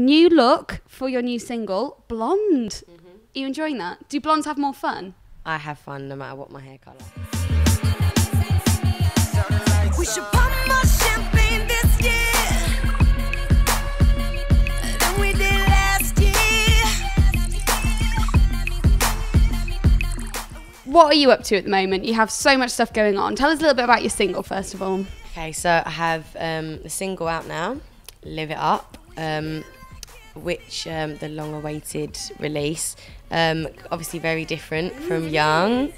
New look for your new single, Blonde. Are you enjoying that? Do blondes have more fun? I have fun no matter what my hair colour. We should pop more champagne this year than we did last year. What are you up to at the moment? You have so much stuff going on. Tell us a little bit about your single, first of all. Okay, so I have um, the single out now, Live It Up, um, which um, the long awaited release. Um, obviously, very different from Young.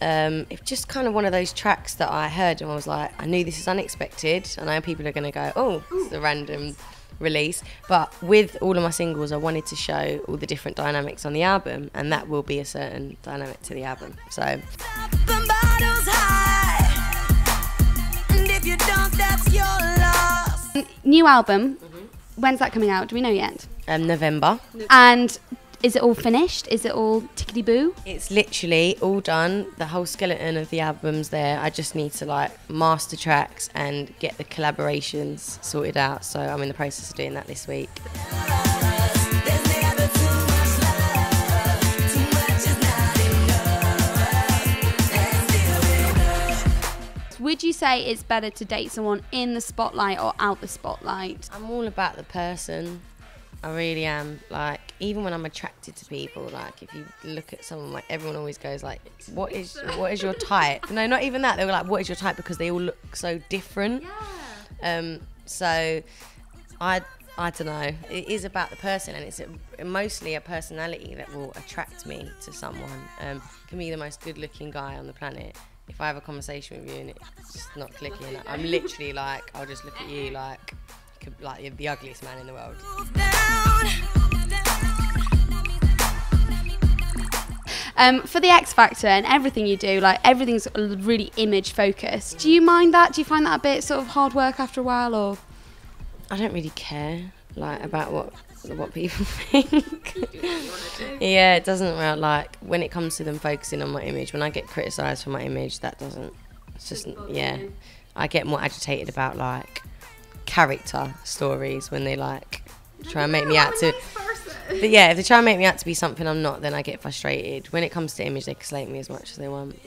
Um, it's just kind of one of those tracks that I heard and I was like, I knew this is unexpected. I know people are going to go, oh, it's a random release. But with all of my singles, I wanted to show all the different dynamics on the album, and that will be a certain dynamic to the album. So The bottles high, and if you don't, that's your loss. New album. When's that coming out? Do we know yet? um, November. And is it all finished? Is it all tickety boo? It's literally all done. The whole skeleton of the album's there. I just need to like master tracks and get the collaborations sorted out. So I'm in the process of doing that this week. Would you say it's better to date someone in the spotlight or out the spotlight? I'm all about the person. I really am. Like even when I'm attracted to people, like if you look at someone, like everyone always goes like, "What is what is your type?" No, not even that. They were like, "What is your type?" Because they all look so different. Yeah. Um, so I I don't know. It is about the person, and it's a, mostly a personality that will attract me to someone. Um, can be the most good-looking guy on the planet. If I have a conversation with you and it's just not clicking, I'm literally like, I'll just look at you like, you could, like you're the ugliest man in the world. Um, for the X Factor and everything you do, like everything's really image focused. Do you mind that? Do you find that a bit sort of hard work after a while, or I don't really care like about what what people think. yeah, it doesn't really like when it comes to them focusing on my image. When I get criticised for my image, that doesn't. It's just yeah. I get more agitated about like character stories when they like try and make me out to. But yeah, if they try and make me out to be something I'm not, then I get frustrated. When it comes to image, they can slate me as much as they want.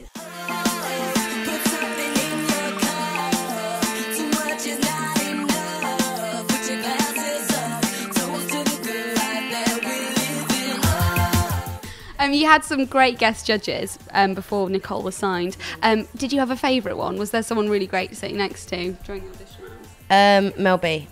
Um, you had some great guest judges um, before Nicole was signed. Um, did you have a favourite one? Was there someone really great to sit next to during the audition? Um, Mel B.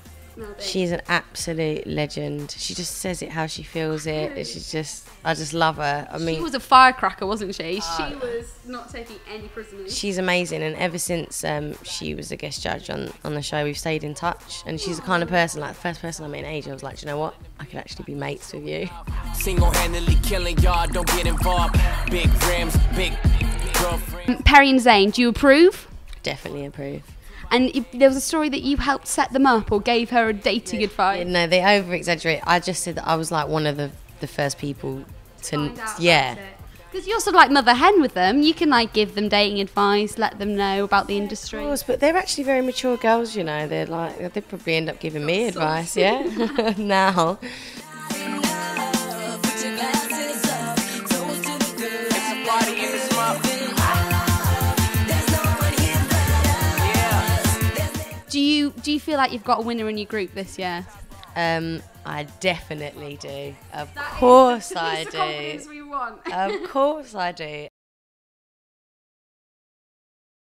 She's an absolute legend. She just says it how she feels it. She's just, I just love her. I mean, She was a firecracker, wasn't she? she was not taking any prisoners. she's amazing. And ever since um, she was a guest judge on, on the show, we've stayed in touch. And she's the kind of person, like the first person I met in age, I was like, "Do you know what? I could actually be mates with you. Single-handedly killing y'all, don't get involved. Big rims, big girlfriend. Perrie and Zayn, do you approve? Definitely approve. And if, there was a story that you helped set them up or gave her a dating advice. No, they over exaggerate. I just said that I was like one of the, the first people to, yeah. Because you're sort of like mother hen with them. You can like give them dating advice, let them know about the industry. Of course, but they're actually very mature girls, you know. They're like, they probably end up giving me advice, yeah? now. You do you feel like you've got a winner in your group this year? Um, I definitely do. Of course I do. Of course I do.